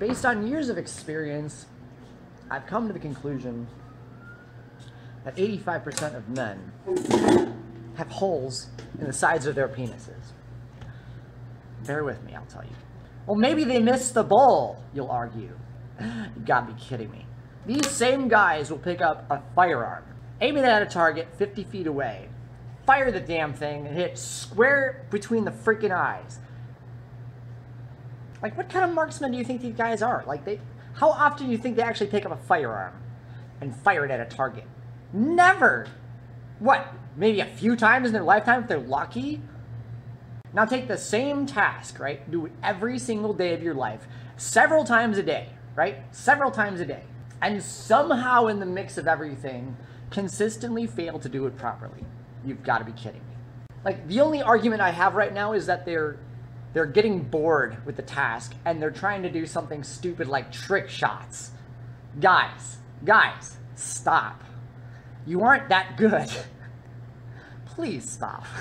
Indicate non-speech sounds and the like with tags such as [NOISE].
based on years of experience, I've come to the conclusion that 85% of men have holes in the sides of their penises. Bear with me, I'll tell you. Well, maybe they missed the ball, you'll argue. You gotta be kidding me. These same guys will pick up a firearm, aim it at a target 50 feet away, fire the damn thing, and hit square between the freaking eyes. Like, what kind of marksmen do you think these guys are? Like, they, how often do you think they actually pick up a firearm and fire it at a target? Never. What? Maybe a few times in their lifetime if they're lucky? Now take the same task, right? Do it every single day of your life, several times a day, right? Several times a day. And somehow in the mix of everything, consistently fail to do it properly. You've got to be kidding me. Like the only argument I have right now is that they're they're getting bored with the task and they're trying to do something stupid like trick shots. Guys, guys, stop. You aren't that good. Please stop. [LAUGHS]